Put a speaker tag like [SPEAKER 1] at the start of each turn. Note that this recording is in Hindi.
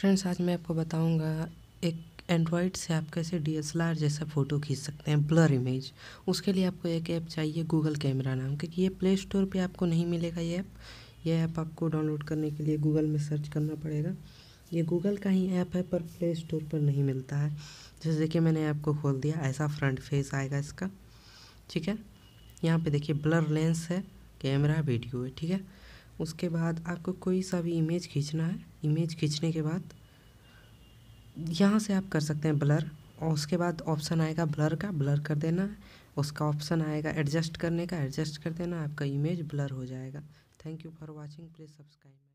[SPEAKER 1] फ्रेंड्स आज मैं आपको बताऊँगा एक एंड्रॉयड से आप कैसे डीएसएलआर जैसा फ़ोटो खींच सकते हैं ब्लर इमेज उसके लिए आपको एक ऐप चाहिए गूगल कैमरा नाम क्योंकि ये प्ले स्टोर पर आपको नहीं मिलेगा ये ऐप ये ऐप आपको डाउनलोड करने के लिए गूगल में सर्च करना पड़ेगा. ये गूगल का ही ऐप है, पर प्ले स्टोर पर नहीं मिलता है. जैसे कि मैंने ऐप को खोल दिया, ऐसा फ्रंट फेस आएगा इसका. ठीक है? यहाँ पे देखिए ब्लर लेंस है कैमरा वीडियो है, ठीक है? उसके बाद आपको कोई सा भी इमेज खींचना है इमेज खींचने के बाद यहाँ से आप कर सकते हैं ब्लर और उसके बाद ऑप्शन आएगा ब्लर का ब्लर कर देना। उसका ऑप्शन आएगा एडजस्ट करने का एडजस्ट कर देना। आपका इमेज ब्लर हो जाएगा। Thank you for watching please subscribe